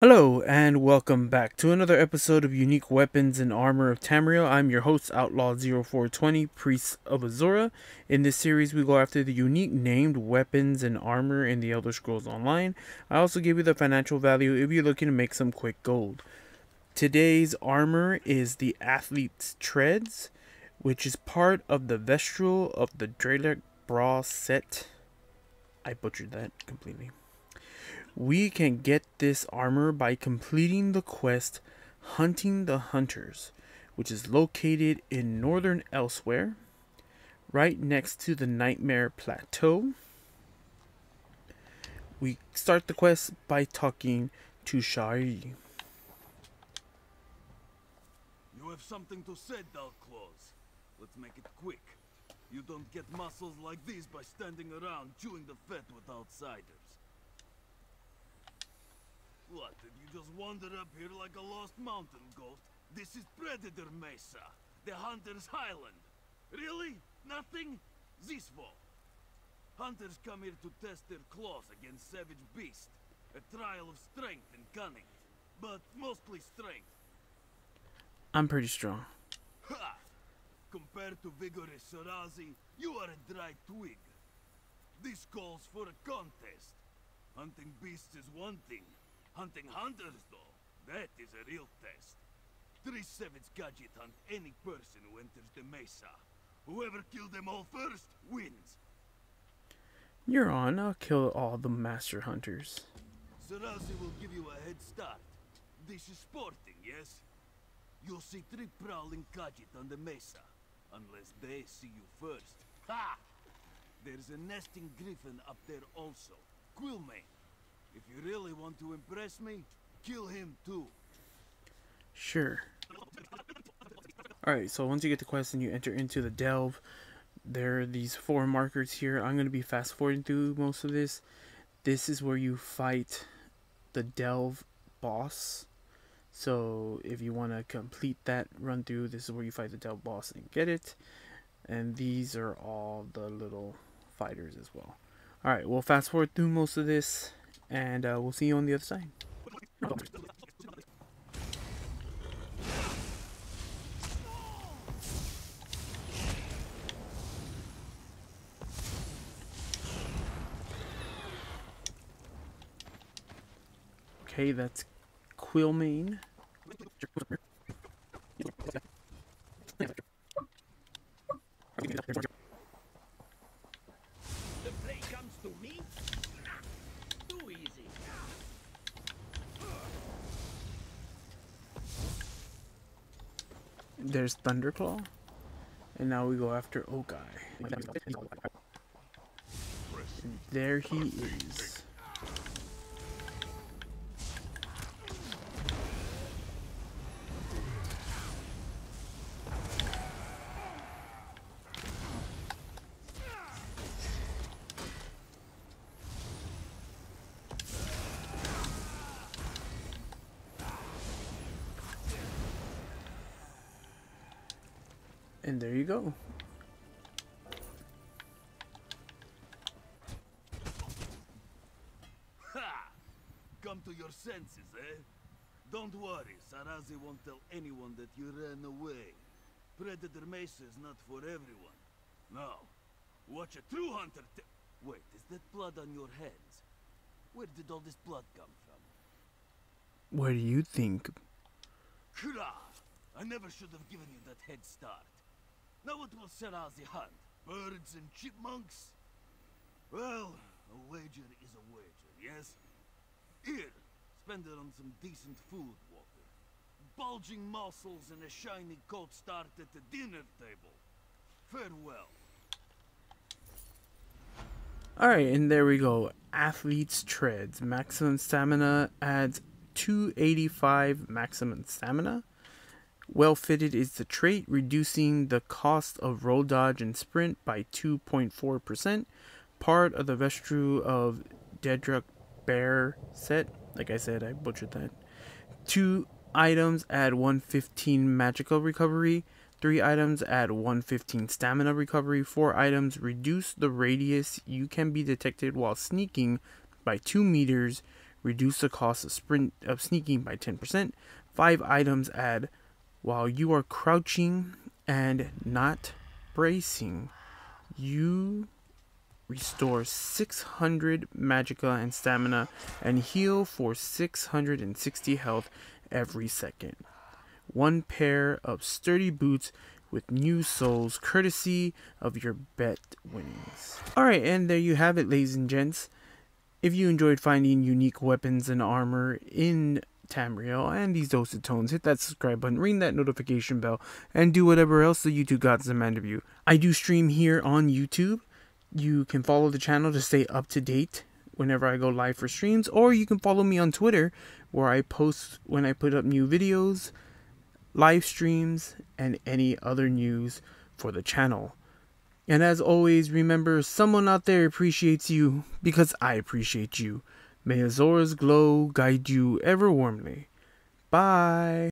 Hello, and welcome back to another episode of Unique Weapons and Armor of Tamriel. I'm your host, Outlaw0420, Priest of Azura. In this series, we go after the unique named weapons and armor in the Elder Scrolls Online. I also give you the financial value if you're looking to make some quick gold. Today's armor is the Athlete's Treads, which is part of the Vestral of the Drelek Bra set. I butchered that completely. We can get this armor by completing the quest Hunting the Hunters, which is located in northern Elsweyr, right next to the Nightmare Plateau. We start the quest by talking to Shari. You have something to say, Claws. Let's make it quick. You don't get muscles like these by standing around chewing the fat with outsiders. What, did you just wander up here like a lost mountain goat? This is Predator Mesa, the Hunter's Highland. Really? Nothing? This Zisvo. Hunters come here to test their claws against savage beasts. A trial of strength and cunning. But mostly strength. I'm pretty strong. Ha! Compared to vigorous Sarazi, you are a dry twig. This calls for a contest. Hunting beasts is one thing, Hunting hunters, though, that is a real test. Three Savage Gadget hunt any person who enters the Mesa. Whoever kills them all first, wins. You're on. I'll kill all the Master Hunters. Sarazi will give you a head start. This is sporting, yes? You'll see three prowling gadget on the Mesa. Unless they see you first. Ha! There's a nesting griffin up there also. Quillmane. If you really want to impress me, kill him too. Sure. Alright, so once you get the quest and you enter into the delve, there are these four markers here. I'm going to be fast forwarding through most of this. This is where you fight the delve boss. So if you want to complete that run through, this is where you fight the delve boss and get it. And these are all the little fighters as well. Alright, we'll fast forward through most of this and uh, we'll see you on the other side. Okay, that's Quillmane. There's Thunderclaw. And now we go after Okai. There he is. And there you go. Ha! Come to your senses, eh? Don't worry, Sarazi won't tell anyone that you ran away. Predator Mesa is not for everyone. Now, watch a true hunter Wait, is that blood on your hands? Where did all this blood come from? Where do you think? Kra! I never should have given you that head start. Now what will the hunt? Birds and chipmunks? Well, a wager is a wager, yes? Here, spend it on some decent food, Walker. Bulging muscles and a shiny coat start at the dinner table. Farewell. Alright, and there we go. Athlete's Treads. Maximum stamina adds 285 maximum stamina. Well fitted is the trait, reducing the cost of roll dodge and sprint by 2.4%. Part of the Vestru of Dedruk Bear set. Like I said, I butchered that. Two items add 115 magicka recovery. Three items add 115 stamina recovery. Four items reduce the radius you can be detected while sneaking by 2 meters, reduce the cost of sprint of sneaking by 10%. Five items add while you are crouching and not bracing. You restore 600 magicka and stamina and heal for 660 health every second. One pair of sturdy boots with new souls courtesy of your bet winnings. Alright, and there you have it, ladies and gents. If you enjoyed finding unique weapons and armor in Tamriel and these dosed tones, hit that subscribe button, ring that notification bell, and do whatever else the YouTube gods demand of you. I do stream here on YouTube. You can follow the channel to stay up to date whenever I go live for streams, or you can follow me on Twitter where I post when I put up new videos, live streams, and any other news for the channel. And as always, remember someone out there appreciates you because I appreciate you. May Azura's glow guide you ever warmly. Bye.